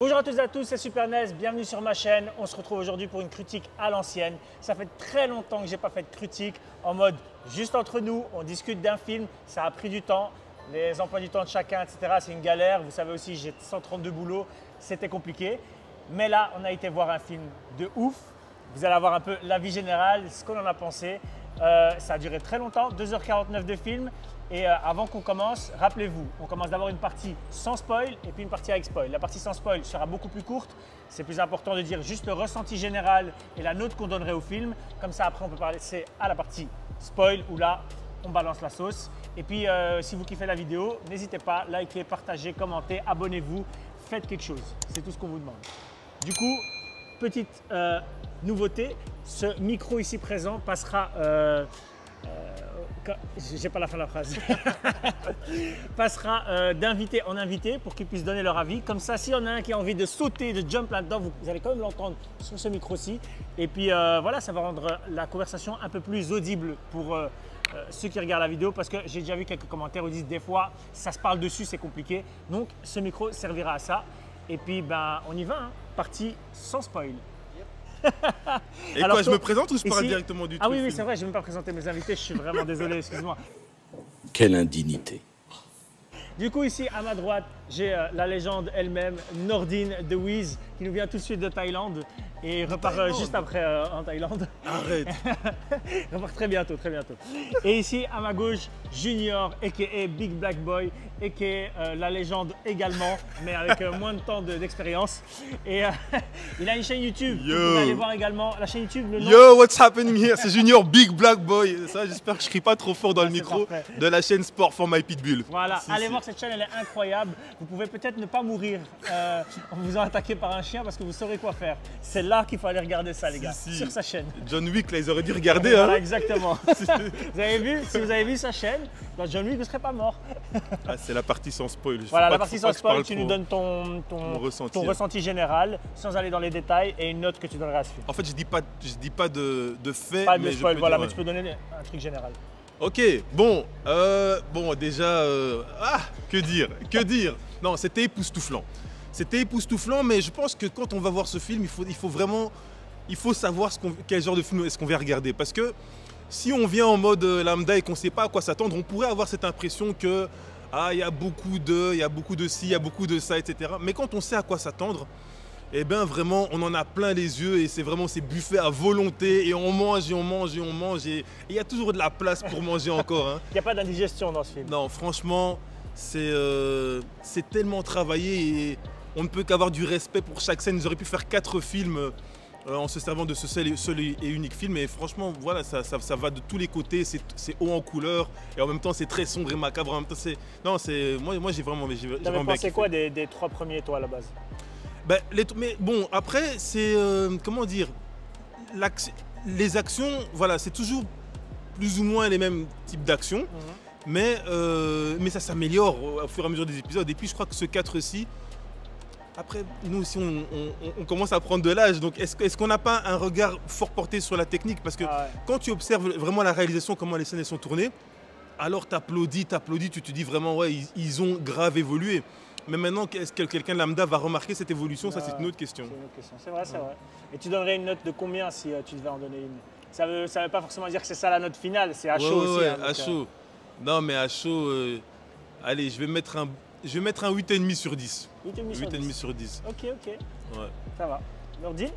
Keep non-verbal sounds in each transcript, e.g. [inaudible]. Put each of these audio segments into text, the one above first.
Bonjour à tous et à tous, c'est Super NES, bienvenue sur ma chaîne. On se retrouve aujourd'hui pour une critique à l'ancienne. Ça fait très longtemps que j'ai pas fait de critique en mode juste entre nous, on discute d'un film, ça a pris du temps. Les emplois du temps de chacun, etc., c'est une galère. Vous savez aussi, j'ai 132 boulots, c'était compliqué. Mais là, on a été voir un film de ouf. Vous allez avoir un peu l'avis général, ce qu'on en a pensé. Euh, ça a duré très longtemps, 2h49 de film. Et euh, avant qu'on commence, rappelez-vous, on commence d'abord une partie sans spoil et puis une partie avec spoil. La partie sans spoil sera beaucoup plus courte. C'est plus important de dire juste le ressenti général et la note qu'on donnerait au film. Comme ça, après, on peut passer à la partie spoil où là, on balance la sauce. Et puis, euh, si vous kiffez la vidéo, n'hésitez pas, likez, partagez, commentez, abonnez-vous, faites quelque chose. C'est tout ce qu'on vous demande. Du coup, petite euh, nouveauté, ce micro ici présent passera. J'ai pas la fin de la phrase. [laughs] passera euh, d'invité en invité pour qu'ils puissent donner leur avis. Comme ça, s'il y en a un qui a envie de sauter, de jump là-dedans, vous, allez quand même l'entendre sur ce micro-ci. Et puis euh, voilà, ça va rendre la conversation un peu plus audible pour euh, ceux qui regardent la vidéo parce que j'ai déjà vu quelques commentaires où ils disent des fois ça se parle dessus, c'est compliqué. Donc ce micro servira à ça. Et puis ben on y va, hein. sans spoil. [laughs] Et Alors, quoi, je me présente ou je parle directement du Ah truc oui, oui, c'est vrai, je ne vais même pas présenter mes invités, je suis vraiment désolé, [laughs] excuse-moi. Quelle indignité. Du coup, ici à ma droite, j'ai euh, la légende elle-même, Nordine de Wiz, qui nous vient tout de suite de Thaïlande et repart euh, juste après euh, en Thaïlande. Arrête. [laughs] repart très bientôt, très bientôt. Et ici à ma gauche, Junior, a.k.a. Big Black Boy, a.k.a. euh, la légende également, mais avec euh, moins de temps de- d'expérience. et [laughs] il a une chaîne YouTube, Yo. vous pouvez aller voir également. La chaîne YouTube, le nom Yo, what's happening here? C'est Junior Big Black Boy. Ça, j'espère que je crie pas trop fort dans Ah, le micro parfait. de la chaîne Sport for My Pitbull. Voilà, Si, allez si. voir cette chaîne, elle est incroyable. Vous pouvez peut-être ne pas mourir en vous faisant attaquer par un chien parce que vous saurez quoi faire. C'est là qu'il faut aller regarder ça, les gars, si. sur sa chaîne. John Wick, là, ils auraient dû regarder. Voilà, Hein exactement. [laughs] [laughs] vous avez vu Si vous avez vu sa chaîne, dans John Wick, vous ne serez pas mort. Ah, c'est la partie sans spoil. Voilà, la partie sans spoil, tu nous donnes ton, ton, Mon ressenti, ton hein. ressenti général, sans aller dans les détails, et une note que tu donneras à ce film. En fait, je dis pas, je dis pas de, de fait. Pas de mais je spoil, peux voilà, dire, mais tu peux donner un truc général. Ok, bon, euh, bon, déjà, euh, ah, que dire, que dire? Non, c'était époustouflant. C'était époustouflant, mais je pense que quand on va voir ce film, il faut, il faut vraiment, il faut savoir ce quel genre de film est-ce qu'on va regarder, parce que si on vient en mode euh, lambda et qu'on ne sait pas à quoi s'attendre, on pourrait avoir cette impression que ah, il y a beaucoup de, il y a beaucoup de ci, il y a beaucoup de ça, etc. Mais quand on sait à quoi s'attendre, eh bien vraiment, on en a plein les yeux et c'est vraiment ces buffets à volonté et on mange et on mange et on mange et il y a toujours de la place pour manger encore. hein. [laughs] Il n'y a pas d'indigestion dans ce film. Non, franchement, c'est euh, c'est tellement travaillé et on ne peut qu'avoir du respect pour chaque scène. Ils auraient pu faire quatre films euh, en se servant de ce seul et, seul et unique film. Et franchement, voilà, ça, ça- ça va de tous les côtés. C'est haut en couleur et en même temps, c'est très sombre et macabre. En même temps, c'est non, c'est moi, moi, j'ai vraiment, j'ai j'ai Tu avais vraiment bien pensé quoi des, des trois premiers, toi, à la base? Ben, les- mais bon, après, c'est. euh, comment dire Les actions, voilà, c'est toujours plus ou moins les mêmes types d'actions. Mais, euh, mais ça s'améliore au, au fur et à mesure des épisodes. Et puis je crois que ce 4-ci, après, nous aussi, on, on- on commence à prendre de l'âge. Donc est-ce, qu'on n'a pas un regard fort porté sur la technique? Parce que Ah ouais. quand tu observes vraiment la réalisation, comment les scènes sont tournées, alors t'applaudis, t'applaudis, tu te dis vraiment, ouais, ils, ils ont grave évolué. Mais maintenant, est-ce que quelqu'un lambda va remarquer cette évolution? Ça, c'est une autre question. C'est une autre question. C'est vrai, c'est vrai. Et tu donnerais une note de combien si euh, tu devais en donner une? Ça ne veut, ça veut pas forcément dire que c'est ça la note finale, c'est à chaud ouais, aussi. ouais, hein, à euh, chaud. Non, mais à chaud, euh, allez, je vais mettre un, je vais mettre un 8,5 sur 10. huit et demi sur 8,5 dix. sur 10. Ok, ok, Ouais. ça va. Nordine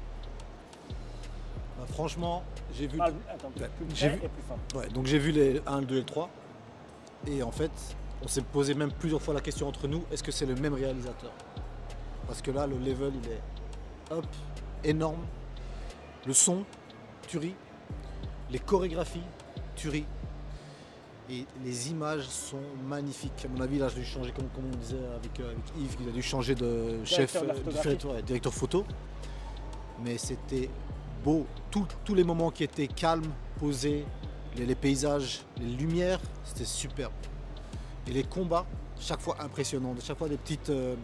Bah, franchement, j'ai vu. Parle- Attends, Ouais, plus j'ai près vu- et plus fort. Ouais, donc j'ai vu les 1, le 2 et le 3. Et en fait, on s'est posé même plusieurs fois la question entre nous est-ce que c'est le même réalisateur? Parce que là, le level, il est hop, énorme. Le son, tuerie. Les chorégraphies, tuerie. Et les images sont magnifiques. À mon avis, là, j'ai dû changer, comme, comme on disait avec, euh, avec Yves, il a dû changer de chef, Directeur de euh, directeur, ouais, directeur photo. Mais c'était beau. Tout- tous les moments qui étaient calmes, posés, les, les paysages, les lumières, c'était superbe. Et les combats, chaque fois impressionnants. Chaque fois des petites, euh,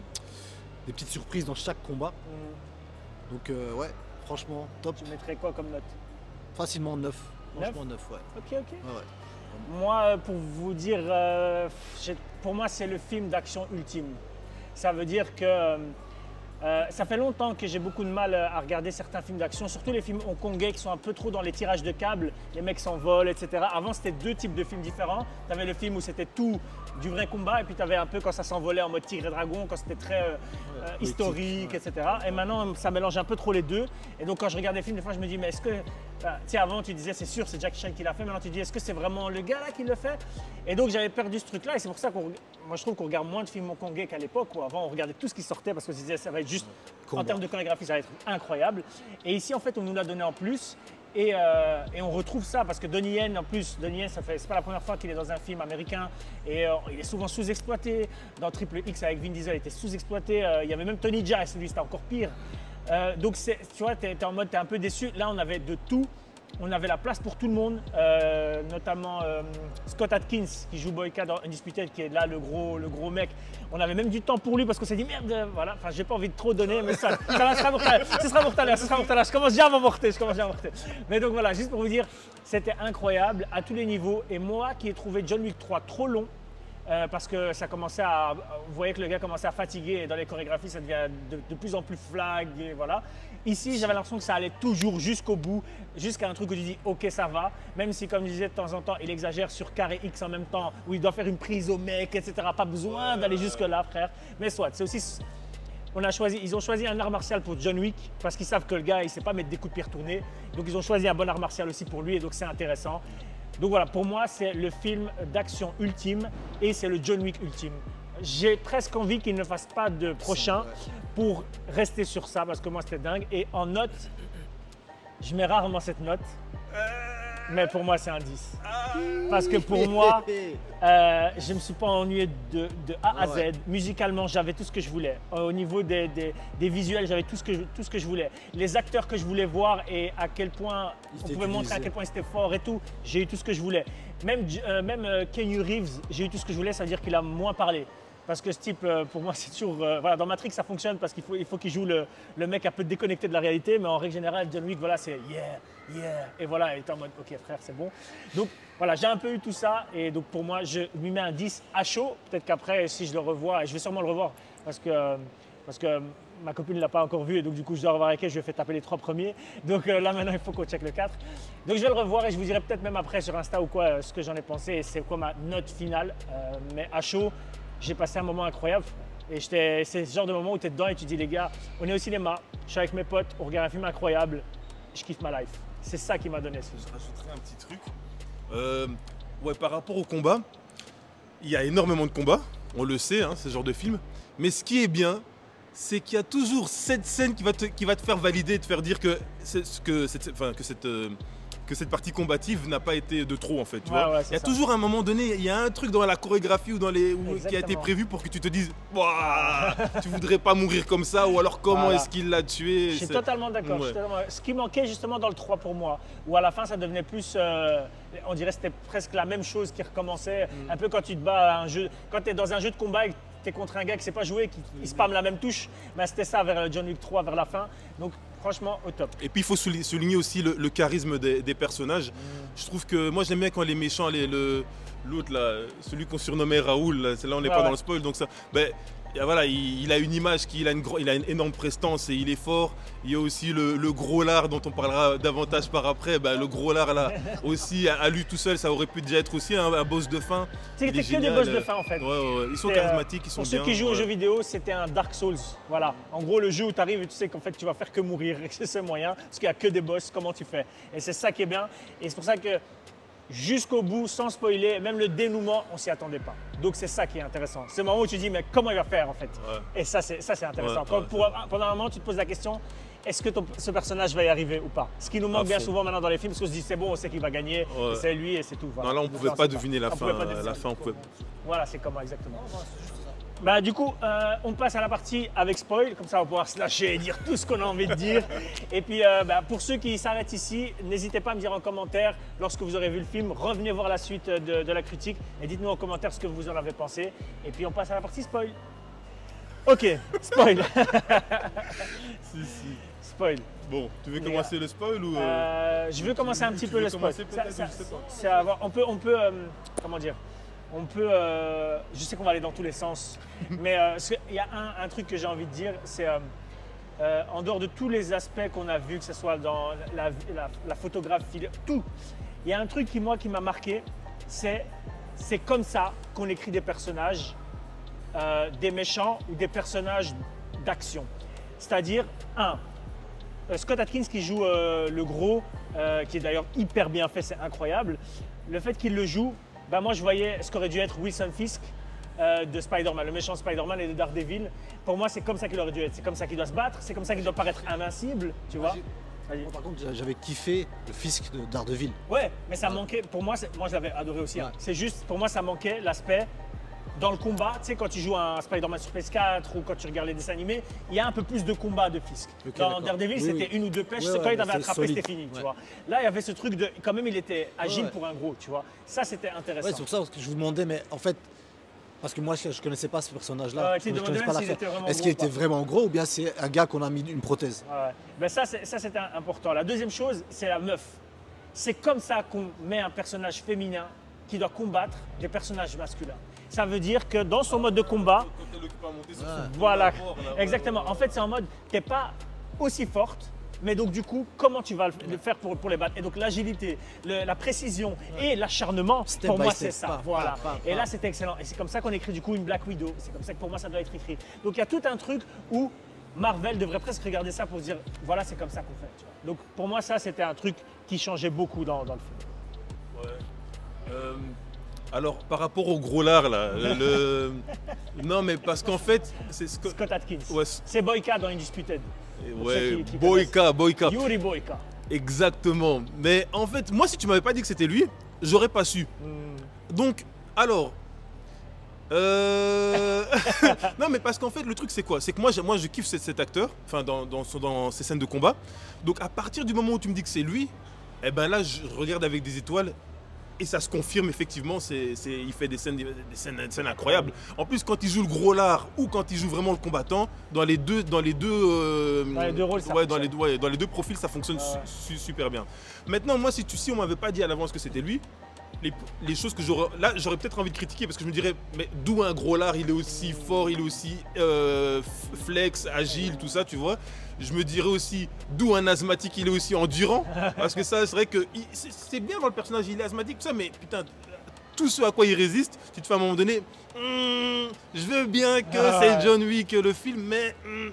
des petites surprises dans chaque combat. Hmm. Donc euh, ouais, franchement, top. Tu mettrais quoi comme note? Facilement 9. Neuf? Franchement 9, ouais. Ok, ok. Ouais, ouais. Moi, euh, pour vous dire, euh, pour moi, c'est le film d'action ultime. Ça veut dire que euh, ça fait longtemps que j'ai beaucoup de mal euh, à regarder certains films d'action, surtout les films hongkongais qui sont un peu trop dans les tirages de câbles, les mecs s'envolent, etc. Avant, c'était deux types de films différents. Tu avais le film où c'était tout du vrai combat, et puis tu avais un peu quand ça s'envolait en mode tigre et dragon, quand c'était très euh, euh, historique, etc. Et maintenant, ça mélange un peu trop les deux. Et donc, quand je regarde des films, des fois, je me dis, mais est-ce que. Enfin, tu sais, avant, tu disais, c'est sûr, c'est Jackie Chan qui l'a fait. Maintenant, tu dis, est-ce que c'est vraiment le gars là qui le fait? Et donc, j'avais perdu ce truc-là. Et c'est pour ça qu'on. Moi, je trouve qu'on regarde moins de films hongkongais qu'à l'époque, où avant, on regardait tout ce qui sortait parce qu'on se disait, ça va être juste. En termes de chorégraphie, ça va être incroyable. Et ici, en fait, on nous l'a donné en plus. Et, euh, et on retrouve ça parce que Donnie Yen, en plus, Donnie Yen, ça fait, c'est pas la première fois qu'il est dans un film américain et euh, il est souvent sous-exploité. Dans Triple X avec Vin Diesel, il était sous-exploité. Euh, il y avait même Tony Jaa, et celui c'était encore pire. Donc tu vois, tu es, en mode, tu es un peu déçu. Là, on avait de tout. On avait la place pour tout le monde, euh, notamment euh, Scott Atkins qui joue Boyka dans Undisputed, qui est là le gros, mec. On avait même du temps pour lui parce qu'on s'est dit merde, euh, voilà. Enfin, j'ai pas envie de trop donner, mais ça, ça sera pour. Ce sera tout sera pour. Je commence déjà à m'emporter, je commence déjà à m'emporter. Mais donc voilà, juste pour vous dire, c'était incroyable à tous les niveaux. Et moi qui ai trouvé John Wick 3 trop long, parce que ça commençait à. Vous voyez que le gars commençait à fatiguer et dans les chorégraphies, ça devient de, plus en plus flag. Voilà. Ici, j'avais l'impression que ça allait toujours jusqu'au bout, jusqu'à un truc où tu dis OK, ça va. Même si, comme je disais de temps en temps, il exagère sur carré X en même temps, où il doit faire une prise au mec, etc. Pas besoin d'aller jusque-là, frère. Mais soit, c'est aussi. On a choisi, ils ont choisi un art martial pour John Wick parce qu'ils savent que le gars il sait pas mettre des coups de pied retournés. Donc ils ont choisi un bon art martial aussi pour lui et donc c'est intéressant. Donc voilà, pour moi c'est le film d'action ultime et c'est le John Wick ultime. J'ai presque envie qu'il ne fasse pas de prochain pour rester sur ça parce que moi c'était dingue. Et en note, je mets rarement cette note, mais pour moi c'est un 10. Parce que pour moi, [laughs] euh, je ne me suis pas ennuyé de, de A à Z. Ouais. Musicalement, j'avais tout ce que je voulais. Euh, Au niveau des, des- des visuels, j'avais tout, ce que je- tout ce que je voulais. Les acteurs que je voulais voir et à quel point on pouvait montrer à quel point ils étaient forts et tout, j'ai eu tout ce que je voulais. Même, euh, même euh, Keanu Reeves, j'ai eu tout ce que je voulais, ça veut dire qu'il a moins parlé. Parce que ce type, euh, pour moi, [laughs] c'est toujours. euh, voilà, dans Matrix, ça fonctionne parce qu'il faut, il faut qu'il joue le, mec un peu déconnecté de la réalité, mais en règle générale, John Wick, voilà, c'est yeah, yeah. Et voilà, il est en mode, ok, frère, c'est bon. Donc, voilà, j'ai un peu eu tout ça. Et donc, pour moi, je lui mets un 10 à chaud. Peut-être qu'après, si je le revois, et je vais sûrement le revoir parce que. euh, parce que ma copine ne l'a pas encore vu et donc du coup je dois revoir avec elle, je lui ai fait taper les trois premiers. Donc là maintenant il faut qu'on check le 4. Donc je vais le revoir et je vous dirai peut-être même après sur Insta ou quoi ce que j'en ai pensé et c'est quoi ma note finale. Mais à chaud, j'ai passé un moment incroyable. Et c'est ce genre de moment où tu es dedans et tu dis les gars, on est au cinéma, je suis avec mes potes, on regarde un film incroyable, je kiffe ma life. C'est ça qui m'a donné ce. Je rajouterais un petit truc. Euh, ouais, par rapport au combat, il y a énormément de combats, on le sait, hein, ce genre de film. Mais ce qui est bien, c'est qu'il y a toujours cette scène qui va te, qui va te faire valider te faire dire que, que, cette, enfin, que, cette, euh, que cette partie combative n'a pas été de trop en fait. Tu Ouais, vois ouais, il y a ça. toujours un moment donné, il y a un truc dans la chorégraphie ou dans les, ou- qui a été prévu pour que tu te dises tu voudrais pas mourir comme ça ou alors comment Voilà. est-ce qu'il l'a tué Je suis totalement d'accord. Ouais. Ce qui manquait justement dans le 3 pour moi, où à la fin ça devenait plus. euh, on dirait c'était presque la même chose qui recommençait. Mm. Un peu quand tu te bats à un jeu. Quand tu es dans un jeu de combat et que tu es contre un gars qui sait pas jouer, qui il spamme la même touche, ben, c'était ça vers John Wick 3, vers la fin. Donc franchement, au top. Et puis il faut souli- souligner aussi le, le charisme des, des personnages. Je trouve que moi j'aime bien quand les méchants, les- le, l'autre là, celui qu'on surnommait Raoul, là, c'est là on n'est pas ouais. dans le spoil, donc ça, ben, voilà, il, il a une image, qui, il, a une, il a une énorme prestance et il est fort. Il y a aussi le, le gros lard dont on parlera davantage par après. Ben, le gros lard là [laughs] aussi, à, lui tout seul, ça aurait pu déjà être aussi un, un boss de fin. C'était que des boss de fin en fait. Ouais, ouais, ouais. Ils sont euh, charismatiques, ils sont Pour bien. ceux qui jouent aux jeux vidéo, c'était un Dark Souls. Voilà. En gros, le jeu où tu arrives et tu sais qu'en fait tu vas faire que mourir, [laughs] c'est ce moyen, parce qu'il n'y a que des boss, comment tu fais? Et c'est ça qui est bien. Et c'est pour ça que jusqu'au bout, sans spoiler, même le dénouement, on s'y attendait pas. Donc c'est ça qui est intéressant. C'est le moment où tu dis, mais comment il va faire en fait Ouais. Et ça, c'est ça, c'est intéressant. Ouais, Quand ouais, pour- pendant un moment, tu te poses la question. Est-ce que ton- ce personnage va y arriver ou pas? Ce qui nous manque bien souvent maintenant dans les films, parce qu'on se dit c'est bon, on sait qu'il va gagner, c'est lui et c'est tout. Voilà. Non, là on Donc pouvait pas deviner la fin. euh. La fin, on pouvait. Voilà, c'est comment exactement. Bah, du coup, euh, on passe à la partie avec spoil, comme ça on va pouvoir se lâcher et dire tout ce qu'on a envie de dire. Et puis, euh, bah, pour ceux qui s'arrêtent ici, n'hésitez pas à me dire en commentaire, lorsque vous aurez vu le film, revenez voir la suite de, de la critique et dites-nous en commentaire ce que vous en avez pensé. Et puis, on passe à la partie spoil. Ok, spoil. [laughs] Si, si. spoil. Bon, tu veux commencer le spoil ou. euh, Euh, je veux commencer un petit peu le spoil. Ça- ça-. On peut, on peut comment dire? On peut. euh, je sais qu'on va aller dans tous les sens, [laughs] mais euh, il y a un, un truc que j'ai envie de dire, c'est euh, en dehors de tous les aspects qu'on a vus, que ce soit dans la, la- la photographie, tout. Il y a un truc qui moi qui m'a marqué, c'est c'est comme ça qu'on écrit des personnages, des méchants ou des personnages d'action. C'est-à-dire un, Scott Atkins qui joue le gros, qui est d'ailleurs hyper bien fait, c'est incroyable. Le fait qu'il le joue, bah moi je voyais ce qu'aurait dû être Wilson Fisk euh, de Spider-Man, le méchant Spider-Man et de Daredevil. Pour moi, c'est comme ça qu'il aurait dû être. C'est comme ça qu'il doit se battre, c'est comme ça qu'il doit paraître invincible, tu vois. Moi, par contre, j'a- j'avais kiffé le fisc de Daredevil. Ouais, mais ça manquait. Pour moi, moi je l'avais adoré aussi. hein. C'est juste, pour moi, ça manquait l'aspect dans le combat. Tu sais, quand tu joues un Spider-Man sur PS4 ou quand tu regardes les dessins animés, il y a un peu plus de combat de Fisk. Ok, dans. Daredevil, Oui, c'était oui. une ou deux pêches. C'est ouais, quand il avait attrapé, c'était fini, tu vois. Là, il y avait ce truc de. Quand même, il était agile pour un gros, tu vois. Ça, c'était intéressant. Ouais, c'est pour ça que je vous demandais, mais en fait, parce que moi je, je connaissais pas ce personnage-là. Je te connaissais pas vraiment Est-ce qu'il était vraiment gros ou bien c'est un gars qu'on a mis une prothèse? Ouais. Ben ça, c'est- ça c'était important. La deuxième chose, c'est la meuf. C'est comme ça qu'on met un personnage féminin qui doit combattre des personnages masculins. Ça veut dire que dans son mode de combat, Quand elle occupe à monter sur Ouais. son voilà, exactement. En fait, c'est en mode, t'es pas aussi forte, mais donc du coup, comment tu vas le faire pour, pour les battre? Et donc l'agilité, la précision et l'acharnement, pour moi, c'est ça. pas, voilà. pas, pas, et là, c'est excellent. Et c'est comme ça qu'on écrit du coup une Black Widow. C'est comme ça que pour moi, ça doit être écrit. Donc il y a tout un truc où Marvel devrait presque regarder ça pour se dire, voilà, c'est comme ça qu'on fait. tu vois. Donc pour moi, ça, c'était un truc qui changeait beaucoup dans, dans le film. Ouais. Euh, alors, par rapport au gros lard, là, le- non, mais parce qu'en fait, c'est. Scott Atkins. Ouais, C'est Boyka dans Indisputed. ouais, qui- qui Boyka, Boyka. Yuri Boyka. Exactement. Mais en fait, moi, si tu m'avais pas dit que c'était lui, j'aurais pas su. Hmm. Donc, alors. euh, [laughs] non, mais parce qu'en fait, le truc, c'est quoi? C'est que moi, moi, je kiffe cet, cet acteur, enfin, dans, dans ses scènes de combat. Donc, à partir du moment où tu me dis que c'est lui, eh ben là, je regarde avec des étoiles. Et ça se confirme effectivement, c'est, il fait des scènes, des, scènes, des scènes incroyables. En plus, quand il joue le gros lard ou quand il joue vraiment le combattant, dans les deux, dans les deux, euh, Dans les deux rôles, ça ouais, dans les, fonctionne. ouais, dans les deux profils, ça fonctionne su- su- super bien. Maintenant, moi, si tu si on m'avait pas dit à l'avance que c'était lui, les, les choses que j'aurais. Là, j'aurais peut-être envie de critiquer parce que je me dirais, mais d'où un gros lard, il est aussi fort, il est aussi euh, flex, agile, tout ça, tu vois. Je me dirais aussi, d'où un asthmatique, il est aussi endurant. [laughs] parce que ça, c'est vrai que c'est bien dans le personnage, il est asthmatique, tout ça, mais putain, tout ce à quoi il résiste, tu te fais à un moment donné, Hmm, je veux bien que Ah c'est. John Wick le film, mais. hmm,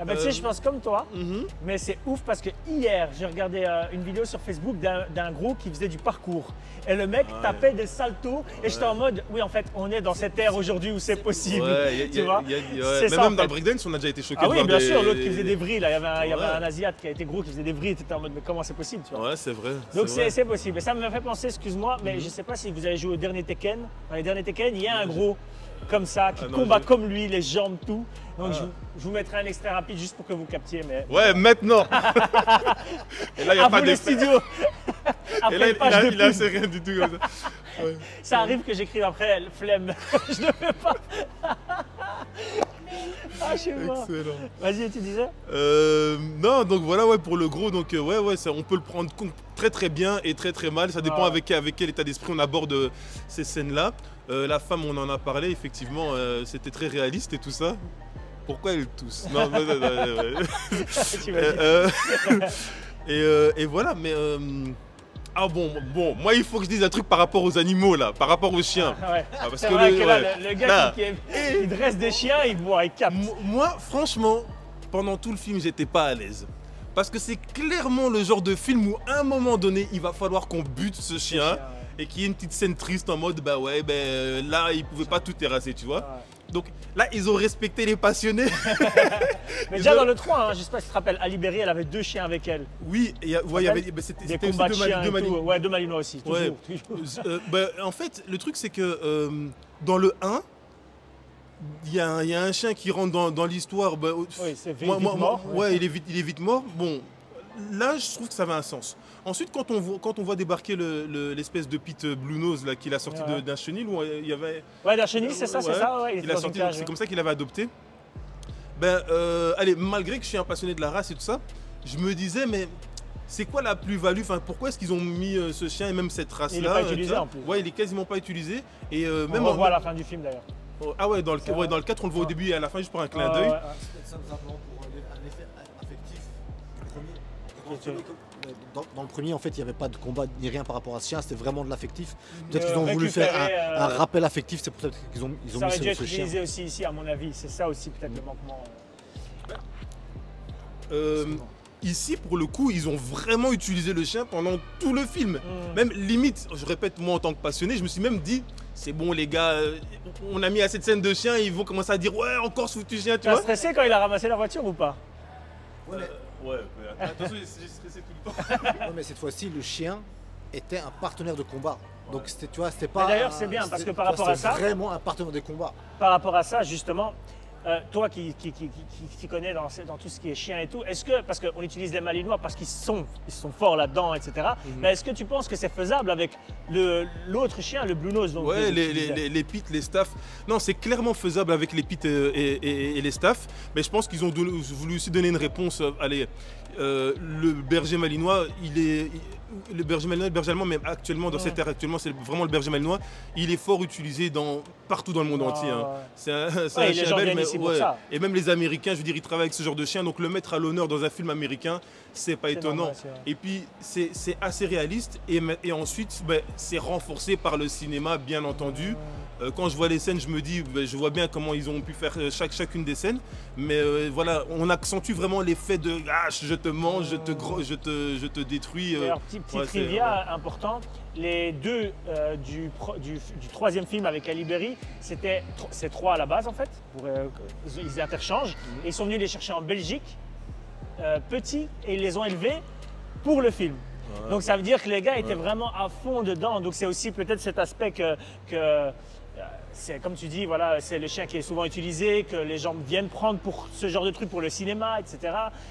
Ah bah, tu sais, Euh, je pense comme toi. mhm. Mais c'est ouf parce que hier, j'ai regardé euh, une vidéo sur Facebook d'un gros qui faisait du parcours. Et le mec Ouais. tapait des saltos. Et j'étais en mode, oui, en fait, on est dans cette ère aujourd'hui où c'est possible. Ouais, [laughs] tu a- vois a- Mais ça, même dans le breakdance, on a déjà été choqué Ah de oui, bien des- sûr, l'autre qui faisait des vrilles. Il y avait un, y avait Ouais. un Asiate qui a été gros qui faisait des vrilles. Tu étais en mode, mais comment c'est possible tu vois Ouais, c'est vrai. Donc c'est possible. Et ça me fait penser, excuse-moi, mais Mhm. je sais pas si vous avez joué au dernier Tekken. Dans les derniers Tekken, il y a un gros comme ça qui Ah non, combat comme lui, les jambes, tout. Donc Ah. je, vous- je vous mettrai un extrait rapide juste pour que vous captiez. Mais Ouais, maintenant [laughs] Et là, il n'y a à pas les. [laughs] Et là, une il a, de il a rien du tout comme ça. [laughs] Ouais. Ça arrive que j'écrive après flemme. je ne fais pas. ah, je. Excellent. Vas-y, tu disais? Euh, non, donc voilà, ouais, pour le gros, donc euh, ouais, ouais, ça, on peut le prendre très très bien et très très mal. Ça dépend Ah. avec, avec quel état d'esprit on aborde euh, ces scènes-là. Euh, la femme, on en a parlé, effectivement, euh, c'était très réaliste et tout ça. Pourquoi elle tousse Non, non, non, non. Euh, [laughs] [laughs] et, et voilà, mais. euh, ah bon, bon, moi il faut que je dise un truc par rapport aux animaux là, par rapport aux chiens. Ah ouais. Ah, parce que vrai le- que là, ouais. le, le gars Là. qui, qui- dresse des chiens, il voit, il capte. Mo- Moi, franchement, pendant tout le film, j'étais pas à l'aise. Parce que c'est clairement le genre de film où, à un moment donné, il va falloir qu'on bute ce chien et qu'il y ait une petite scène triste en mode bah ouais, ben euh, là, ils pouvaient pas tout terrasser, tu vois. Ouais. Donc là, ils ont respecté les passionnés. [laughs] Mais déjà dans le 3, hein, je sais pas si tu te rappelles, Ali Berry, elle avait deux chiens avec elle. oui, il y ouais, avait, bah, c'était de deux Mali- chiens deux. Ouais, deux Malinois aussi. Toujours, Ouais. toujours. Euh, bah, en fait, le truc, c'est que euh, dans le 1, il y, a un- il y a un chien qui rentre dans, dans l'histoire. bah, Oui, c'est vite, moi- vite moi- mort. moi- ouais, il est vite, il est vite mort. Bon, là, je trouve que ça avait un sens. Ensuite, quand on voit, quand on voit débarquer le- le- l'espèce de Pete Blue Nose là, qu'il a sorti Ouais. d'un chenil, où il y avait, Ouais, d'un chenil, c'est ça, c'est ça. Ouais, il a sorti, c'est comme ça qu'il avait adopté. ben, euh, allez, malgré que je suis un passionné de la race et tout ça, je me disais, mais c'est quoi la plus-value? Enfin, pourquoi est-ce qu'ils ont mis euh, ce chien et même cette race-là Il est pas euh, tu utilisé, vois? en plus. Ouais, il est quasiment pas utilisé. Et euh, On même le en- voit à la fin du film d'ailleurs. Oh, Ah ouais, dans le, ouais, dans le 4, on le voit au début et à la fin, juste pour un clin Ah, d'œil. ouais, ouais. Peut-être simplement pour un un effet affectif du premier. Dans comme- Dans, dans le premier, en fait, il n'y avait pas de combat ni rien par rapport à ce chien, c'était vraiment de l'affectif. Peut-être qu'ils ont voulu faire un, euh, un rappel affectif, c'est peut-être qu'ils ont, ils ont Ça mis aurait dû ce, chien. utilisé aussi ici, à mon avis. C'est ça aussi peut-être le manquement. Euh, ici, pour le coup, ils ont vraiment utilisé le chien pendant tout le film. Mm. Même limite, je répète, moi en tant que passionné, je me suis même dit, c'est bon les gars, euh, on a mis assez de scènes de chien, ils vont commencer à dire, ouais, encore ce foutu chien, tu Tu as vois. stressé quand il a ramassé la voiture ou pas? Ouais, mais attention, j'ai stressé tout le temps. [laughs] Ouais, mais cette fois-ci, le chien était un partenaire de combat. Donc c'était, tu vois, c'était pas. d'ailleurs, c'est bien, parce que par rapport à c'était ça- vraiment un partenaire de combat. Par rapport à ça, justement, euh, toi qui, qui, qui, qui, qui t'y connais dans, dans tout ce qui est chien et tout, est-ce que, parce qu'on utilise les malinois parce qu'ils sont, ils sont forts là-dedans, etc., Mhm. mais est-ce que tu penses que c'est faisable avec l'autre chien, le Blue Nose donc, Ouais, les, les, les, les pits, les staffs. Non, c'est clairement faisable avec les pits et, et- et les staffs. Mais je pense qu'ils ont voulu aussi donner une réponse. euh, Allez, euh, le berger malinois, il est. il- le berger malinois, le berger allemand, mais actuellement, dans Ouais. cette ère actuellement, c'est vraiment le berger malinois. Il est fort utilisé dans, partout dans le monde Ah, entier. hein. C'est un, [laughs] Ouais, un chien mais ouais. Et même les Américains, je veux dire, ils travaillent avec ce genre de chien. Donc le mettre à l'honneur dans un film américain, c'est pas étonnant. normal. Et puis, c'est assez réaliste. Et, ensuite, ben, c'est renforcé par le cinéma, bien entendu. Euh, quand je vois les scènes, je me dis, ben, je vois bien comment ils ont pu faire euh, chaque, chacune des scènes. Mais euh, voilà, on accentue vraiment l'effet de ah, je te mange, je te, gro- je te, je te détruis. euh. D'ailleurs, petit, petit ouais, c'est- trivia important, les deux euh, du, du, du troisième film avec Ali Berry, c'était c'est trois à la base en fait, pour, ils, interchangent, Mhm. et ils sont venus les chercher en Belgique, petits, et ils les ont élevés pour le film. Donc ça veut dire que les gars étaient vraiment à fond dedans. Donc c'est aussi peut-être cet aspect que, comme tu dis, voilà, c'est le chien qui est souvent utilisé, que les gens viennent prendre pour ce genre de truc pour le cinéma, etc.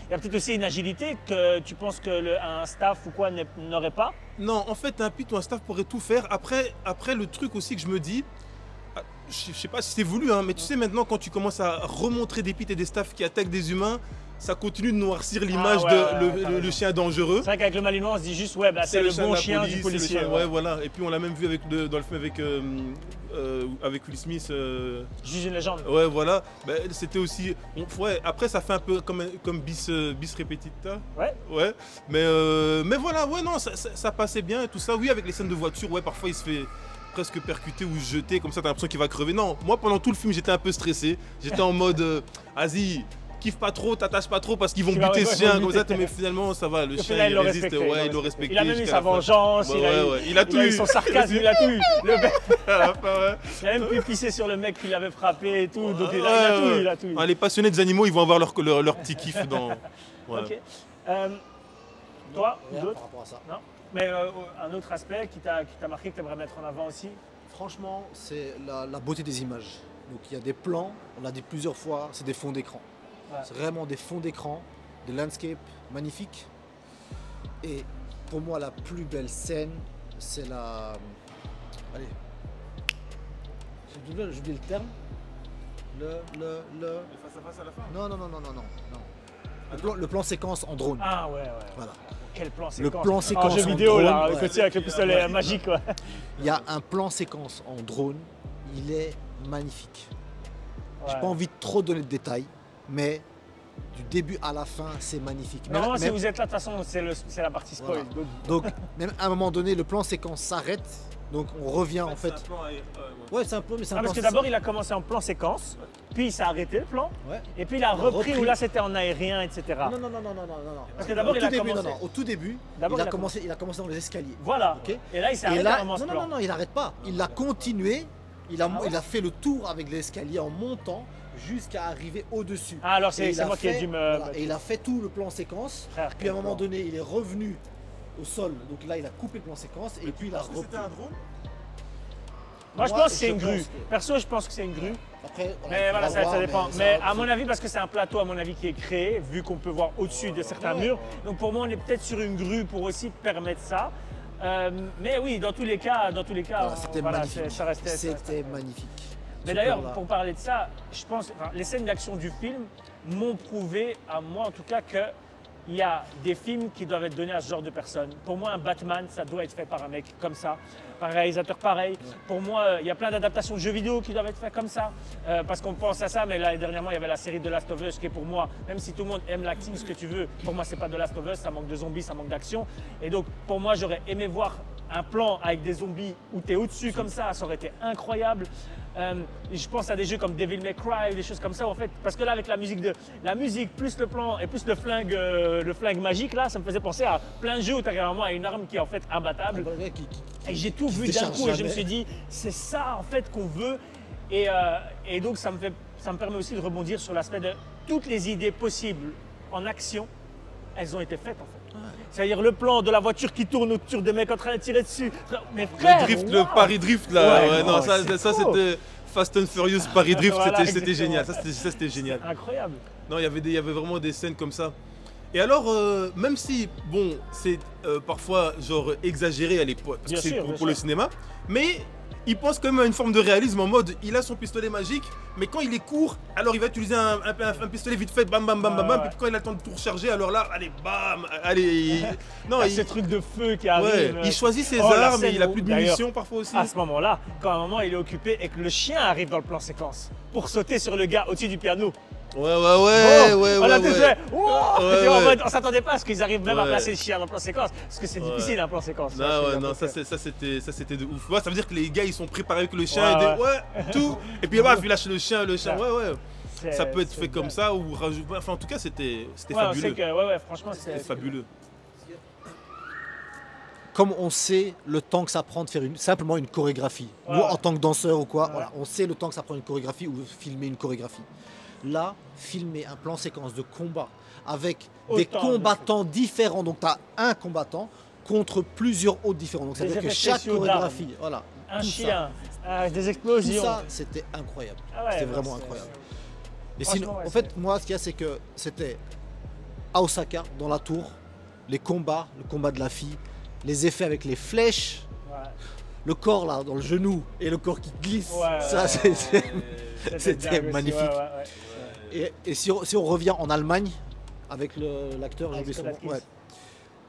Il y a peut-être aussi une agilité que tu penses que le- un staff ou quoi n'aurait pas? Non, en fait, un pit ou un staff pourrait tout faire. Après, après le truc aussi que je me dis, ah, je je sais pas si c'est voulu, hein, mais tu sais maintenant quand tu commences à remontrer des pits et des staffs qui attaquent des humains, ça continue de noircir l'image ouais, de le, chien dangereux. C'est vrai qu'avec le Malinois, on se dit juste, ouais, bah, c'est le, bon chien police, du policier. chien- ouais. ouais, voilà. Et puis on l'a même vu avec dans le film avec, euh, euh, avec Will Smith. euh, Juge une légende. Ouais, voilà. Ben, C'était aussi. on- ouais, après, ça fait un peu comme, comme bis, bis repetita. Ouais. Ouais. Mais, mais voilà, ouais, non, ça, ça- ça passait bien et tout ça. Oui, avec les scènes de voiture, ouais, parfois il se fait presque percuter ou jeter, comme ça, t'as l'impression qu'il va crever. Non, moi, pendant tout le film, j'étais un peu stressé. J'étais en mode, euh, vas-y. Kiffe pas trop, t'attaches pas trop parce qu'ils vont buter ce chien comme ça, mais finalement ça va, le chien final, il résiste, respecté, ouais, il respecté. respecté. Il a même eu sa vengeance, Ouais, il, a eu, ouais, ouais. il a tout eu eu. son sarcasme, il a tout eu. [laughs] Le il a même pu pisser sur le mec qui l'avait frappé et tout. Donc il a, il a Ouais, tout eu, il a tout eu. Les passionnés des animaux, ils vont avoir leur, leur, leur petit kiff dans. [laughs] Ouais. Ok. Euh, toi, d'autres par rapport à ça. Non Mais euh, un autre aspect qui t'a qui t'a marqué, que tu aimerais mettre en avant aussi? Franchement, c'est la, la beauté des images. Donc il y a des plans, on l'a dit plusieurs fois, c'est des fonds d'écran. Ouais. C'est vraiment des fonds d'écran, des landscapes magnifiques. Et pour moi, la plus belle scène, c'est la. Allez. J'ai oublié- le terme. Le. Le. Le. Face à face à la fin. Non, non, non, non, non, non. non. Le, plan, le plan séquence en drone. Ah ouais, ouais. Voilà. Quel plan Le séquence plan En séquence jeu en vidéo, là, drone, ouais. aussi avec le pistolet Ouais. magique, quoi. Il y a un plan séquence en drone. Il est magnifique. J'ai Ouais. pas envie de trop donner de détails, mais du début à la fin, c'est magnifique. Mais vraiment, si vous êtes là, de toute façon, c'est la partie spoil. Voilà. Donc, donc, même à un moment donné, le plan séquence s'arrête. Donc, on revient en fait. Ouais, c'est un peu, mais c'est un Ah, parce plan que d'abord, il a commencé en plan séquence, puis il s'est arrêté le plan, Ouais. et puis il a Il a repris, repris. où là c'était en aérien, etc. Non, non, non, non, non, non, non. Parce que d'abord, Au il tout a début, commencé- non, non, au tout début, D'abord, il a, commencé, il a commencé dans les escaliers. Voilà. Et là, il s'est arrêté là, vraiment non, non, plan. non, non, il n'arrête pas. Il a continué. Il a, Ah ouais il a fait le tour avec l'escalier en montant jusqu'à arriver au-dessus. Ah, alors c'est il c'est a moi qui ai fait- dû me. voilà, et il a fait tout le plan séquence. Frère, Puis à un moment plan. donné, il est revenu au sol. Donc là, il a coupé le plan séquence et puis il a repris. C'était un drone Moi, je pense que c'est une grue. que- Perso, je pense que c'est une grue. Après, Mais on voilà, va ça, voir, ça dépend. ça- Mais à mon avis, parce que c'est un plateau, à mon avis, qui est créé, vu qu'on peut voir au-dessus de certains Ouais. murs. Donc pour moi, on est peut-être sur une grue pour aussi permettre ça. Euh, mais oui, dans tous les cas, dans tous les cas, Voilà, on- C'était voilà, magnifique. C'était magnifique. Mais d'ailleurs, pour parler de ça, je pense, enfin, les scènes d'action du film, m'ont prouvé, à moi en tout cas, que il y a des films qui doivent être donnés à ce genre de personnes. Pour moi, un Batman, ça doit être fait par un mec comme ça, par un réalisateur pareil. Pour moi, euh, il y a plein d'adaptations de jeux vidéo qui doivent être faites comme ça, euh, parce qu'on pense à ça. Mais là, dernièrement, il y avait la série de Last of Us qui est pour moi, même si tout le monde aime l'acting, ce que tu veux, pour moi, c'est pas de Last of Us, ça manque de zombies, ça manque d'action. Et donc, pour moi, j'aurais aimé voir un plan avec des zombies où tu es au-dessus comme ça, ça aurait été incroyable. Euh, je pense à des jeux comme Devil May Cry, des choses comme ça en fait, parce que là avec la musique de la musique plus le plan et plus le flingue, euh, le flingue magique là, ça me faisait penser à plein de jeux où tu as vraiment une arme qui est en fait imbattable. Et j'ai tout vu d'un coup et je me suis dit c'est ça en fait qu'on veut et, euh, et donc ça me fait, ça me permet aussi de rebondir sur l'aspect de toutes les idées possibles en action, elles ont été faites en fait. C'est-à-dire le plan de la voiture qui tourne autour des mecs en train de tirer dessus. Mais frère, le drift, le wow. Paris Drift là, Ouais, ouais, non, non, ça, ça, c'était Fast and Furious Paris Drift, Voilà, c'était- génial, ça c'était- génial. Incroyable. Non, il y avait des- il y avait vraiment des scènes comme ça. Et alors, euh, même si, bon, c'est euh, parfois genre exagéré à l'époque, parce Bien que c'est sûr, pour, pour le cinéma, mais il pense quand même à une forme de réalisme en mode, il a son pistolet magique, mais quand il est court, alors il va utiliser un, un- un- un pistolet vite fait, bam bam bam bam bam, ouais. puis quand il a le temps de tout recharger, alors là, allez, bam, allez. [laughs] non, Ah, il, ces trucs de feu qui ouais, arrivent. il choisit ses Oh, armes, et il a plus de munitions parfois aussi. À ce moment-là, quand à un moment il est occupé et que le chien arrive dans le plan séquence pour sauter sur le gars au-dessus du piano. Ouais, ouais, ouais, Oh, ouais, on a ouais, tous ouais. fait, en mode, on s'attendait pas à ce qu'ils arrivent même à Ouais. placer le chien dans le plan séquence. Parce que c'est Ouais. difficile un plan séquence. Non, ouais, non, ça, c'était ça c'était de ouf. Ouais, ça veut dire que les gars ils sont préparés avec le chien Ouais, et ouais. des ouais, tout. Et puis bah, il lâche le chien, le chien. Ça. Ouais, ouais. Ça peut être fait comme ça ou rajouter. Enfin, en tout cas, c'était Ouais, fabuleux. que, ouais, ouais, franchement, c'est C'était fabuleux. Comme on sait le temps que ça prend de faire une, simplement une chorégraphie, Ouais, ou ouais. en tant que danseur ou quoi, Ouais. voilà, on sait le temps que ça prend une chorégraphie ou filmer une chorégraphie. Là, filmer un plan séquence de combat avec des Autant de combattants différents, donc tu as un combattant contre plusieurs autres différents. Donc ça Des veut dire que chaque chorégraphie, voilà, un tout ça, chien, euh, des tout explosions. ça, c'était incroyable. Ah ouais, c'était vraiment incroyable. Et sinon, ouais, en fait, moi, ce qu'il y a, c'est que c'était à Osaka, dans la tour, les combats, le combat de la fille, les effets avec les flèches, Ouais. le corps là, dans le genou, et le corps qui glisse. Ça, c'était. Magnifique. Et, et si, on, si on revient en Allemagne, avec l'acteur, j'ai Avec oublié son Scott nom, Atkins. ouais.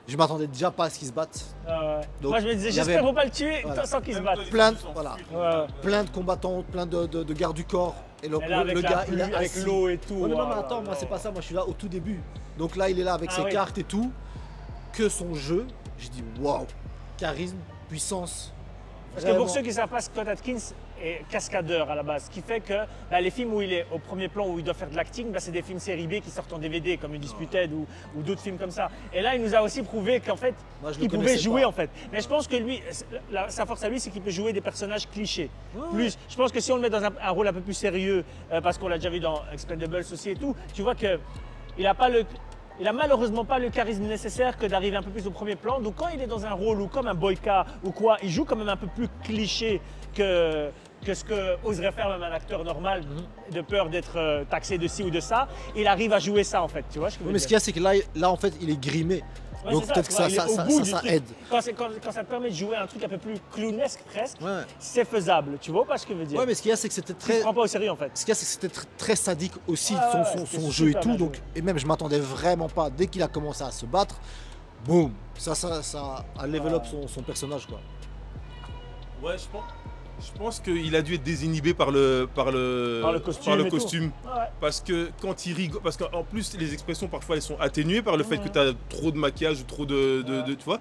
Je m'attendais déjà pas à ce qu'ils se battent. Ah ouais. Donc, Moi je me disais, j'espère qu'on va pas le tuer Voilà. sans qu'il se batte. Plein de, voilà, Ouais, ouais. plein de combattants, plein de, de- de gardes du corps. Et le, là, gars, pluie, il est avec l'eau et tout. Mais non, oh mais attends, moi c'est pas ça, moi je suis là au tout début. Donc là, il est là avec Ah ses oui. cartes et tout. Que son jeu, j'ai dit waouh, charisme, puissance. Parce que pour ceux qui ne savent pas, Scott Atkins est cascadeur à la base. Ce qui fait que bah, les films où il est au premier plan, où il doit faire de l'acting, bah, c'est des films série B qui sortent en DVD, comme Undisputed ou, ou d'autres films comme ça. Et là, il nous a aussi prouvé qu'en fait, Moi, il pouvait jouer pas. en fait. Mais je pense que lui, la- sa force à lui, c'est qu'il peut jouer des personnages clichés. Plus, je pense que si on le met dans un, un rôle un peu plus sérieux, euh, parce qu'on l'a déjà vu dans Expendables aussi et tout, tu vois que il a pas le il a malheureusement pas le charisme nécessaire que d'arriver un peu plus au premier plan. Donc quand il est dans un rôle ou comme un Boyka ou quoi, il joue quand même un peu plus cliché que, que ce que oserait faire même un acteur normal, Mhm. de peur d'être euh, taxé de ci ou de ça. Il arrive à jouer ça en fait, tu vois ce que je veux Oui, mais ce qu'il y a, c'est que là, là, en fait, il est grimé. Ouais, Donc peut-être tu que ça, ça, ça, ça, ça aide. Quand, c'est- quand- quand ça te permet de jouer un truc un peu plus clownesque presque, Ouais. c'est faisable. Tu vois pas ce que je veux dire Ouais, mais ce qu'il y a, c'est que c'était Tu très. te prends pas au sérieux en fait. Ce qu'il y a, c'est que c'était tr- très sadique aussi, Ouais, son, ouais, son, c'était son jeu et tout. Donc, joué. et même, je m'attendais vraiment pas. Dès qu'il a commencé à se battre, boum, ça, ça, ça a level up Ouais. son, son personnage, quoi. Ouais, je pense. Je pense qu'il a dû être désinhibé par le par le Par le costume par le et tout. costume. Ouais. Parce que quand il rigole, parce qu'en plus les expressions parfois elles sont atténuées par le fait que tu as trop de maquillage ou trop de, de- Ouais. de- tu vois.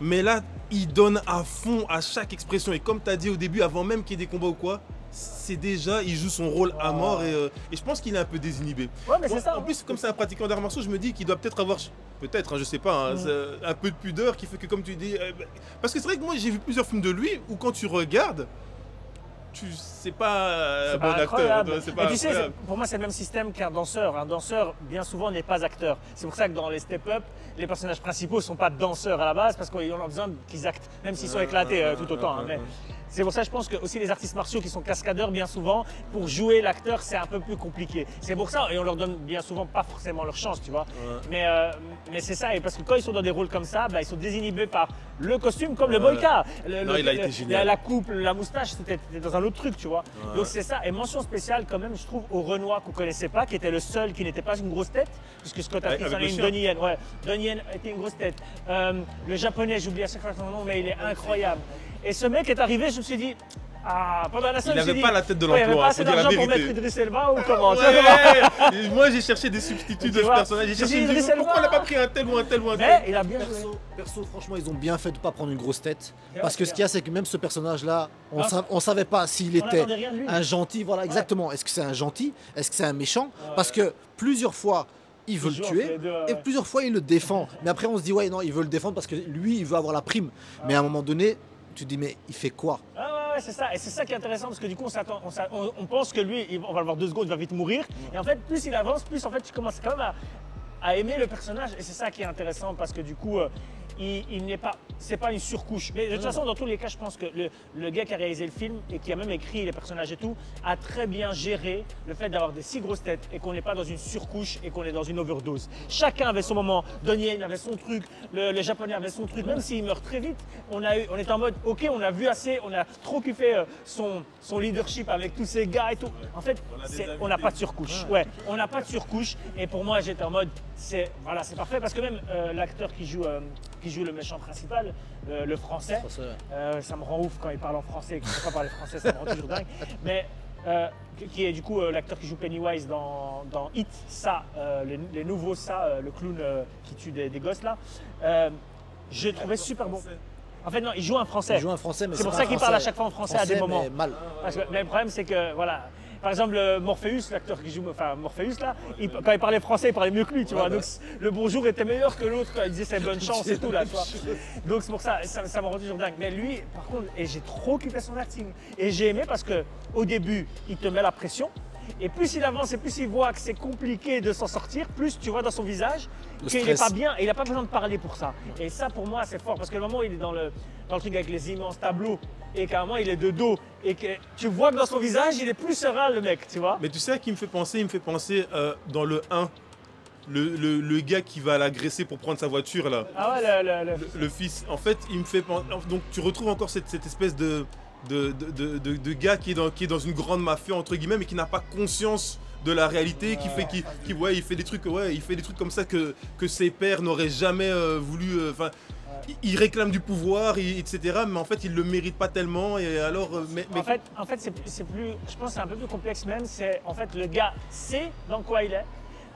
Mais là, il donne à fond à chaque expression et comme tu as dit au début, avant même qu'il y ait des combats ou quoi, c'est déjà il joue son rôle à mort et, euh, et je pense qu'il est un peu désinhibé. Ouais, mais Bon, c'est ça. en hein. plus, comme c'est un pratiquant d'arts martiaux, je me dis qu'il doit peut-être avoir, peut-être, hein, je sais pas, hein, Mm. un peu de pudeur qui fait que, comme tu dis, euh, bah, parce que c'est vrai que moi j'ai vu plusieurs films de lui où quand tu regardes, tu c'est pas un C'est bon acteur, pas tu sais, pour moi, c'est le même système qu'un danseur. Un danseur, bien souvent, n'est pas acteur. C'est pour ça que dans les step-up, les personnages principaux ne sont pas danseurs à la base parce qu'on a besoin qu'ils actent, même s'ils sont éclatés euh, tout autant. hein. Mais C'est pour ça que je pense que aussi les artistes martiaux qui sont cascadeurs, bien souvent, pour jouer l'acteur, c'est un peu plus compliqué. C'est pour ça, et on leur donne bien souvent pas forcément leur chance, tu vois. Mais, euh, mais c'est ça, et parce que quand ils sont dans des rôles comme ça, bah, ils sont désinhibés par le costume, comme le. Boyka. Le- Non, le- il a été génial. La, la coupe, la moustache, c'était dans un autre truc, tu vois. Ouais. Donc c'est ça. Et mention spéciale quand même, je trouve, au Renoir qu'on connaissait pas, qui était le seul qui n'était pas une grosse tête, puisque Scott Atkins en est une. Donnie Yen. Ouais, Donnie Yen était une grosse tête. Euh, le japonais, j'oublie à chaque fois son nom, mais il est incroyable. Et ce mec est arrivé, je me suis dit. Ah, pendant la scène, Il je me suis avait dit, pas la tête de ouais, Il avait l'emploi, pas assez d'argent pour mettre Idriss Elba ou comment Ouais [laughs] Moi j'ai cherché des substituts Tu de ce personnage. J'ai cherché Idriss Pourquoi on n'a pas pris un tel ou un tel ou un Mais tel il a bien joué. Perso, perso, franchement, ils ont bien fait de pas prendre une grosse tête. Parce que ce qu'il y a, c'est que même ce personnage-là, on Ah. on savait pas s'il était un gentil. Voilà, exactement. Est-ce que c'est un gentil? Est-ce que c'est un méchant? Parce que plusieurs fois, il veut le tuer les deux, ouais. et plusieurs fois, il le défend. Mais après, on se dit, ouais, non, il veut le défendre parce que lui, il veut avoir la prime. Mais à un moment donné, tu dis, mais il fait quoi? Ah ouais, ouais, c'est ça. Et c'est ça qui est intéressant parce que du coup, on, pense que lui, on va le voir deux secondes, il va vite mourir. Et en fait, plus il avance, plus en fait, tu commences quand même à, à aimer le personnage. Et c'est ça qui est intéressant parce que du coup, euh, il, il n'est pas, c'est pas une surcouche. Mais de toute façon, dans tous les cas, je pense que le, le gars qui a réalisé le film et qui a même écrit les personnages et tout, a très bien géré le fait d'avoir des si grosses têtes et qu'on n'est pas dans une surcouche et qu'on est dans une overdose. Chacun avait son moment. Donnie avait son truc, le, le japonais avait son truc. Même s'il meurt très vite, on, a eu, on est en mode, ok, on a vu assez, on a trop kiffé euh, son, son leadership avec tous ces gars et tout. En fait, on n'a pas de surcouche. Ouais, on n'a pas de surcouche. Et pour moi, j'étais en mode, c'est voilà, c'est parfait parce que même euh, l'acteur qui joue, euh, qui joue le méchant principal, le, le français, euh, ça me rend ouf quand il parle en français et qu'il ne sait pas parler français, ça me rend toujours dingue. Mais euh, qui- est du coup euh, l'acteur qui joue Pennywise dans, dans Hit, ça, euh, les, les nouveaux ça, euh, le clown euh, qui tue des, des gosses là, euh, j'ai trouvé super bon. En fait, non, il joue un français. Il joue un français, mais C'est pour ça qu'il parle à français- chaque fois en français à des mais moments. mal. Parce que- mais le problème, c'est que, voilà, par exemple, le Morpheus, l'acteur qui joue, enfin Morpheus, là, il- quand il parlait français, il parlait mieux que lui, tu vois. Donc le bonjour était meilleur que l'autre quand il disait c'est bonne chance et tout, là, tu vois. Donc c'est pour ça, ça, ça m'a rendu toujours dingue. Mais lui, par contre, et j'ai trop kiffé son acting. Et j'ai aimé parce que au début, il te met la pression. Et plus il avance et plus il voit que c'est compliqué de s'en sortir, plus tu vois dans son visage qu'il n'est pas bien et il n'a pas besoin de parler pour ça. Et ça, pour moi, c'est fort parce que le moment où il est dans le, dans le truc avec les immenses tableaux et qu'à un moment il est de dos et que tu vois que dans son visage, il est plus serein, le mec, tu vois. Mais tu sais à qui me fait penser Il me fait penser euh, dans le 1, le, le- le gars qui va l'agresser pour prendre sa voiture là. Ah ouais, le, le- le- Le, le fils, en fait, il me fait penser. Donc tu retrouves encore cette, cette espèce de, de, de, de- gars qui est, dans, qui est dans une grande mafia entre guillemets, mais qui n'a pas conscience de la réalité, qui fait, qui, qui- ouais, il fait des trucs, ouais, il fait des trucs comme ça que, que ses pères n'auraient jamais euh, voulu. euh, Enfin, il, réclame du pouvoir, etc. Mais en fait, il le mérite pas tellement. Et alors, euh, En fait, en c'est plus- je pense c'est un peu plus complexe même. C'est en fait le gars sait dans quoi il est,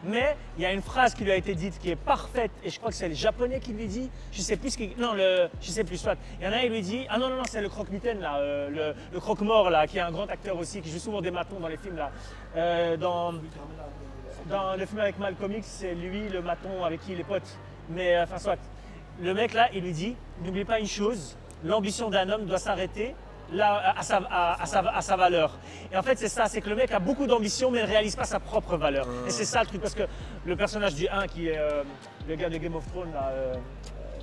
mais il y a une phrase qui lui a été dite qui est parfaite et je crois que c'est le japonais qui lui dit. Je sais plus ce qui, non le, je sais plus soit. Il y en a il lui dit, ah non non non c'est le croque-mitaine là, euh, le, le croque-mort là, qui est un grand acteur aussi, qui joue souvent des matons dans les films là. Euh, dans, dans le film avec Malcolm X, c'est lui le maton avec qui il est pote. Mais euh, enfin soit. Le mec là, il lui dit, n'oublie pas une chose, l'ambition d'un homme doit s'arrêter là, à, sa, à- à sa- à sa valeur. Et en fait, c'est ça, c'est que le mec a beaucoup d'ambition, mais ne réalise pas sa propre valeur. Et c'est ça le truc, parce que le personnage du 1, qui est euh, le gars de Game of Thrones, là, euh,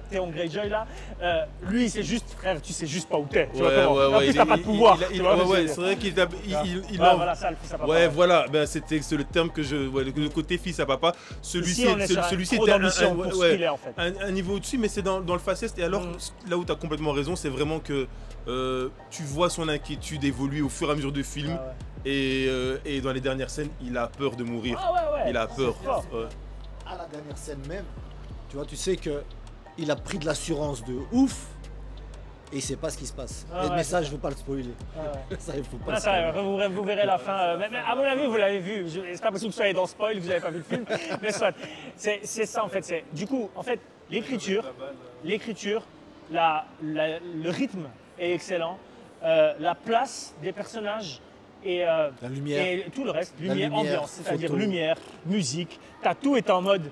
Theon Greyjoy, là, euh, lui, c'est juste, frère, tu sais juste pas où t'es. tu vois Ouais, en plus, t'as pas de pouvoir. il il- ouais, c'est vrai qu'il a- il, il- il Ouais, en- voilà, ça, le fils à papa. Ouais, voilà, ben, c'était c'est le terme que je. ouais, le, côté fils à papa. Celui-ci est celui- était un, un- en fait. un- un niveau au-dessus, mais c'est dans, dans le facette. Et alors, Mm. là où tu as complètement raison, c'est vraiment que euh, tu vois son inquiétude évoluer au fur et à mesure du film. Ah Et, euh, et dans les dernières scènes, il a peur de mourir. Ah ouais, ouais. il a peur. à la dernière scène même, tu vois, tu sais que il a pris de l'assurance de ouf et il sait pas ce qui se passe. Ah et ouais, mais ça, je veux pas le spoiler. Ah ouais. [laughs] ça, il faut pas Non, le ça, spoiler. vous, vous verrez la fin. euh, mais, mais à mon avis, vous l'avez vu. C'est pas possible que vous soyez dans spoil, vous n'avez pas vu le film. [laughs] mais soit. C'est ça en fait. Du coup, en fait, l'écriture, l'écriture, la- la- le rythme est excellent. Euh, la place des personnages et, euh, La lumière. et tout le reste, lumière, lumière, ambiance, c'est-à-dire lumière, musique, t'as tout est en mode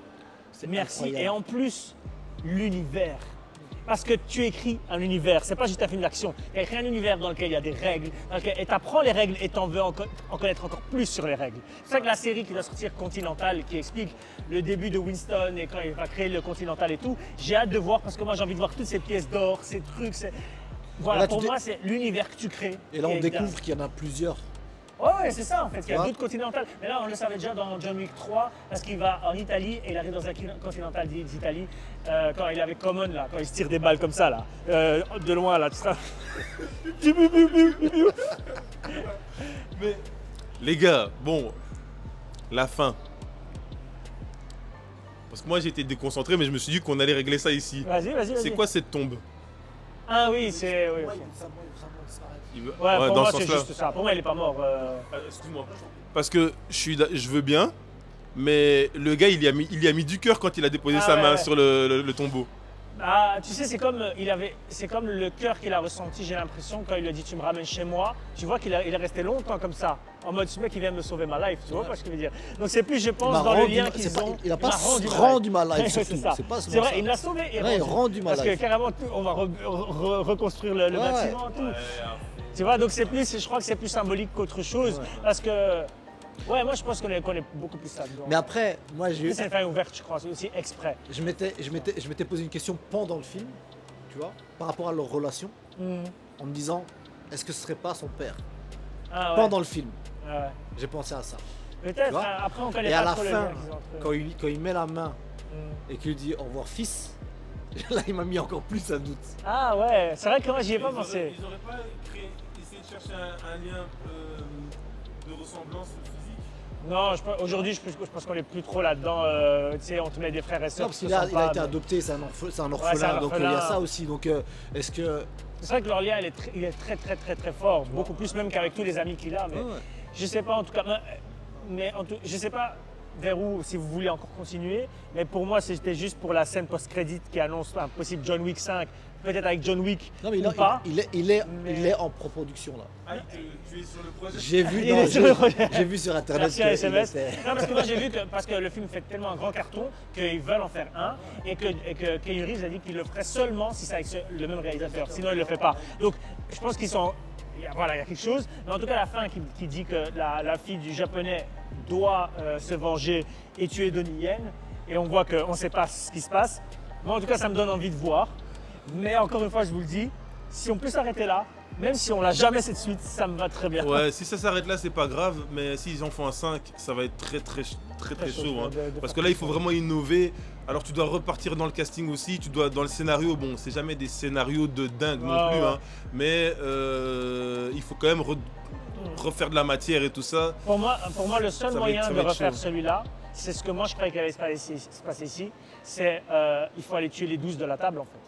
merci. incroyable. Et en plus, l'univers. Parce que tu écris un univers, c'est pas juste un film d'action. Tu écrit un univers dans lequel il y a des règles, dans lequel, et tu apprends les règles et tu en veux en, co- en connaître encore plus sur les règles. C'est ça que la série qui doit sortir Continental, qui explique le début de Winston et quand il va créer le Continental et tout, j'ai hâte de voir parce que moi j'ai envie de voir toutes ces pièces d'or, ces trucs. Voilà, Là, pour moi, c'est l'univers que tu crées. Et là, on découvre qu'il y en a plusieurs. Ouais, ouais, c'est ça en fait. Il y a d'autres continentales. Mais là, on le savait déjà dans John Wick 3, parce qu'il va en Italie et il arrive dans un continental d'I- d'Italie euh, quand il avec Common, là, quand il se tire des balles comme ça, là, euh, de loin, là, tout [laughs] ça. Mais les gars, bon, la fin. Parce que moi été déconcentré, mais je me suis dit qu'on allait régler ça ici. Vas-y, vas-y, vas-y. C'est quoi cette tombe? Ah oui, c'est. Oui, ok. Il veut- Ouais, pour dans moi, ce c'est juste ça. Pour moi, il est pas mort. euh. Excuse-moi. Parce que je, suis, je veux bien, mais le gars il y a mis, il y a mis du cœur quand il a déposé Ah sa main sur le, le- le tombeau. Ah, tu sais, c'est comme, euh, il avait, c'est comme le cœur qu'il a ressenti, j'ai l'impression, quand il lui a dit Tu me ramènes chez moi. Tu vois qu'il a- il est resté longtemps comme ça, en mode Ce mec, il vient me sauver ma life. Tu vois pas ce que je veux dire Donc, c'est plus, je Il pense, dans le lien qu'ils c'est pas- ont. Il a pas rendu ma life. life, [laughs] c'est ça. C'est vrai, il l'a sauvé et Ouais, rendu. ma Parce que life. carrément, on va re- re- reconstruire le, bâtiment, tout. Tu vois, donc c'est plus, je crois que c'est plus symbolique qu'autre chose. Parce que, ouais, moi, je pense qu'on est, est beaucoup plus dedans. Mais après, moi, j'ai eu- C'est une fin ouverte, je crois, c'est aussi exprès. je m'étais, je m'étais, je m'étais posé une question pendant le film, tu vois, par rapport à leur relation, Hmm. en me disant, est-ce que ce serait pas son père? Ah, ouais. Pendant le film, Ouais. j'ai pensé à ça. Peut-être, Tu vois? hein, après on connaît Et pas à la trop fin. Quand il, quand il met la main Hmm. et qu'il lui dit au revoir fils, [laughs] là, il m'a mis encore plus un doute. Ah ouais, c'est vrai que moi j'y ai pas pensé. Ils auraient pas créé, essayé de chercher un, lien euh, de ressemblance Non, aujourd'hui je pense, je pense qu'on est plus trop là-dedans. euh, tu sais, on te met des frères et Non, sœurs. parce qui qu'il a, il a été mais- adopté, c'est un, c'est orphelin, un donc euh, il y a ça aussi. Donc euh, est-ce que. C'est vrai que leur lien il est, très, il est très très très très fort, beaucoup plus même qu'avec tous les amis qu'il a. Mais Ouais, je sais pas en tout cas, mais, mais en tout, je sais pas vers où si vous voulez encore continuer. Mais pour moi c'était juste pour la scène post-crédit qui annonce un possible John Wick 5, peut-être avec John Wick Non, mais il, ou a- pas. il est, il, est, Mais- il est en proposition là. Ah, tu, tu es sur le projet J'ai vu, Il non, est sur j'ai- le projet. j'ai vu sur internet Merci à qu'il SMS. était- Non, parce que moi j'ai vu que parce que le film fait tellement un grand carton qu'ils veulent en faire un et que, et que Keanu Reeves a dit qu'il le ferait seulement si c'est avec ce- le même réalisateur. Sinon il le fait pas. Donc je pense qu'ils sont. il y a- Voilà, il y a quelque chose. Mais en tout cas, la fin qui, qui dit que la, la fille du japonais doit euh, se venger et tuer Donnie Yen. Et on voit qu'on ne sait pas ce qui se passe. Moi, en tout cas, ça me donne envie de voir. Mais encore une fois, je vous le dis, si on peut s'arrêter là, même si on l'a jamais cette suite, ça me va très bien. Ouais, si ça s'arrête là, c'est pas grave, mais s'ils en font un 5, ça va être très très très très, Très chaud, hein. de- de Parce que là, il faut vraiment innover. Alors, tu dois repartir dans le casting aussi, tu dois dans le scénario. Bon, c'est jamais des scénarios de dingue non plus, ouais. hein, mais euh, il faut quand même re- refaire de la matière et tout ça. Pour moi, pour moi, le seul Ça moyen être- de refaire celui-là, c'est ce que moi je croyais qu'il allait se passer ici. se passer ici, c'est euh, il faut aller tuer les 12 de la table en fait.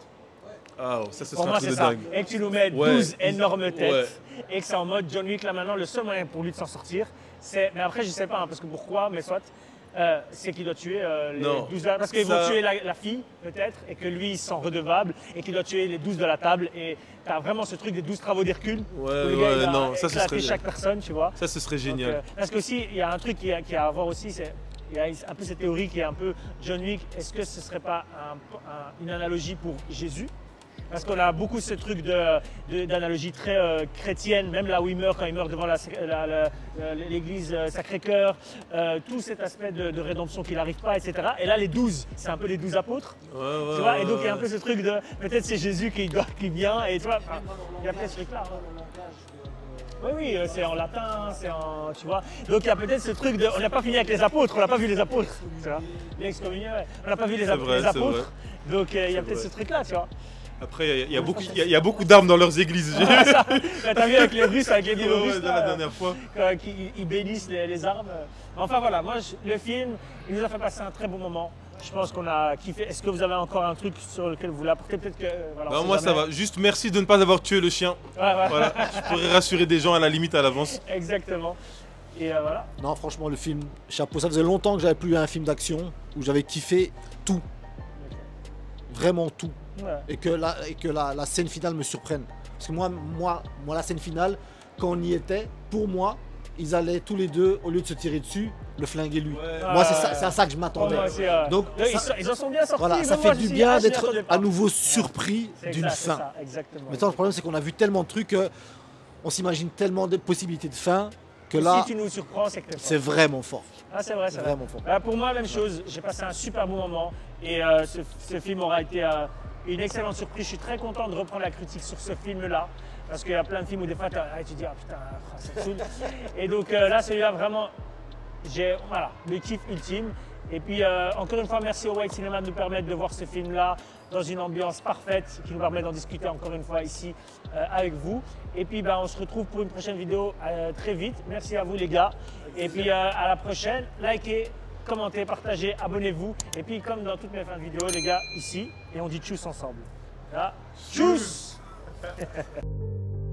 Ah, ça, ce Pour sera moi, un truc c'est de ça. dingue. Et que tu nous mets Ouais. 12 énormes têtes Ouais. et que c'est en mode John Wick là maintenant, le seul moyen pour lui de s'en sortir, c'est. Mais après, je sais pas, hein, parce que pourquoi, mais soit. euh, c'est qu'il doit tuer euh, les Non. 12 de la- Parce qu'ils Ça- vont tuer la, la fille, peut-être, et que lui, il se sent redevable, et qu'il doit tuer les 12 de la table. Et tu as vraiment ce truc des 12 travaux d'Hercule. Ouais, gars, ouais, non, ça, ce serait- chaque personne, tu vois. Ça, ce serait Donc, génial. euh, parce que aussi, il y a un truc qui a, qui a à voir aussi, c'est il y a un peu cette théorie qui est un peu John Wick. Est-ce que ce serait pas un- un- une analogie pour Jésus? Parce qu'on a beaucoup ce truc de- de- d'analogie très euh, chrétienne, même là où il meurt, quand il meurt devant l'église euh, Sacré-Cœur, euh, tout cet aspect de, de rédemption qu'il n'arrive pas, etc. Et là, les douze, c'est un peu les douze apôtres. Ouais, ouais, tu vois, et donc il y a un peu ce truc de peut-être c'est Jésus qui, doit- qui vient, et tu vois, enfin, il y a peut-être ce truc-là. Oui, oui, c'est en latin, c'est en. Tu vois. Donc il y a peut-être ce truc de. On n'a pas fini avec les apôtres, on n'a pas vu les apôtres. Tu vois. Les ouais. On n'a pas vu les, ap- vrai, les c'est apôtres. Donc euh, il y a peut-être ce truc-là, tu vois. Après, il y a- il y, a beaucoup- il y a- il y a beaucoup d'armes dans leurs églises. [laughs] Là, [laughs] T'as vu avec les Russes, avec les la dernière fois. ils- ils bénissent les, les armes. Enfin voilà, moi je- le film, il nous a fait passer un très bon moment. Je pense qu'on a kiffé. Est-ce que vous avez encore un truc sur lequel vous voulez apporter Peut-être que. Voilà, sait moi, ça va. Juste merci de ne pas avoir tué le chien. Ouais, ouais. Voilà, je pourrais rassurer des gens à la limite à l'avance. [laughs] Exactement. Et euh, voilà. Non, franchement, le film, chapeau. Ça faisait longtemps que j'avais plus eu un film d'action où j'avais kiffé tout. Vraiment tout. Ouais. Et que, la, et que la, la scène finale me surprenne. Parce que moi, moi, moi, la scène finale, quand on y était, pour moi, ils allaient tous les deux, au lieu de se tirer dessus, le flinguer lui. Ouais. Moi, c'est Ouais. ça- c'est à ça que je m'attendais. euh, Donc, là, ça- sont- ils en sont bien sortis. Voilà, ça moi, fait du bien ah, d'être à nouveau surpris d'une fin. ça, Exactement. Maintenant, le problème, c'est qu'on a vu tellement de trucs qu'on s'imagine tellement de possibilités de fin que si là, tu nous surprends, c'est que c'est vraiment fort. Ah, c'est vrai, c'est vrai. vraiment fort. Bah, pour moi, même chose. J'ai passé un super bon moment et euh, ce, ce film aura été euh, une excellente surprise. Je suis très content de reprendre la critique sur ce film-là. Parce qu'il y a plein de films où des fois ah, tu dis ah putain, ah, ça saoule. [laughs] Et donc euh, là, celui-là, vraiment, j'ai voilà, le kiff ultime. Et puis encore une fois, merci au White Cinema de nous permettre de voir ce film-là dans une ambiance parfaite qui nous permet d'en discuter encore une fois ici euh, avec vous. Et puis ben, on se retrouve pour une prochaine vidéo très vite. Merci à vous les gars. Et puis à la prochaine. Likez, commentez, partagez, abonnez-vous. Et puis comme dans toutes mes fins de les gars, ici, et on dit tchuss ensemble. Là, tchuss [laughs]